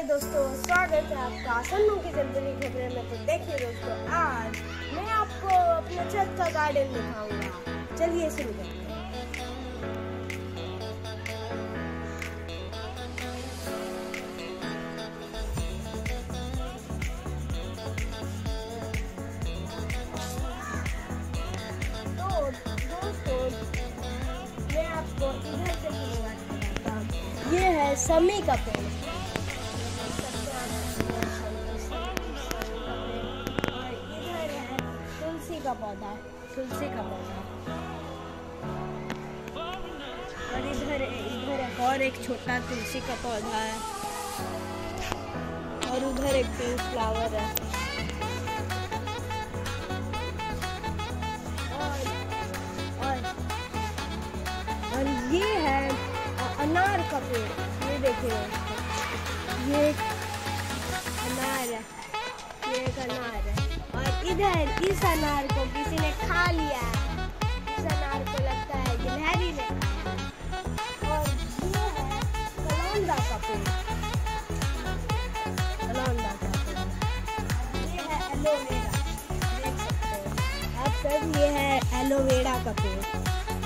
हाय दोस्तों, स्वागत है आपका सन्नू की जल्दी खबरें में। तो देखिए दोस्तों, आज मैं आपको अपने छत का गार्डन दिखाऊँगा। चलिए शुरू करते हैं। तो हूँ। ये है समी का पेड़। पौधा तुलसी का पौधा और इधर इधर एक और एक छोटा तुलसी का पौधा है। और उधर एक पिंक फ्लावर है। ये है अनार का पेड़। ये देखिए। ये अनार है। ये अनार इधर इस अनार को किसी ने खा लिया। इस अनार को लगता है गिलहरी ने। और ये है कलौंदा का पेड़। कलौंदा का पेड़। ये है एलोवेरा। देख सकते हो ये है एलोवेरा का पेड़।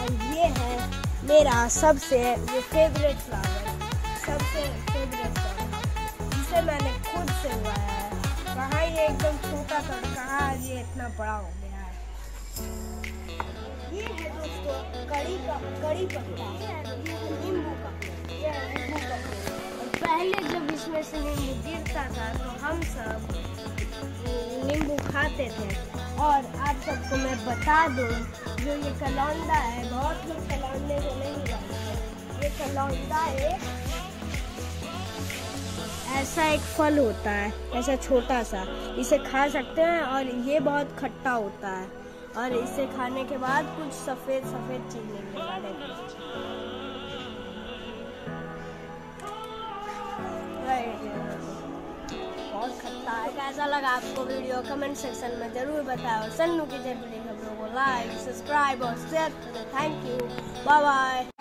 और ये है मेरा सबसे ये फेवरेट फ्लावर सबसे फेवरेट फ्लावर जिसे मैंने खुद से उगाया है। कहाँ ये एकदम छोटा था कहाँ ये इतना बड़ा हो गया है। ये है दोस्तों कड़ी का कड़ी पत्ता। नींबू का है नींबू का पहले जब इसमें से नींबू गिरता था तो हम सब नींबू खाते थे। और आप सबको मैं बता दूँ, जो ये कलौंदा है, बहुत लोग कलौंदे को नहीं जानते ये कलौंदा एक ऐसा एक फल होता है, ऐसा छोटा सा। इसे खा सकते हैं और ये बहुत खट्टा होता है। और इसे खाने के बाद कुछ सफ़ेद सफ़ेद चीज़ें बहुत खट्टा है। कैसा लगा आपको वीडियो कमेंट सेक्शन में ज़रूर बताओ सन्नू की ज़रूरी खबरों को लाइक सब्सक्राइब और शेयर करें। Thank you bye bye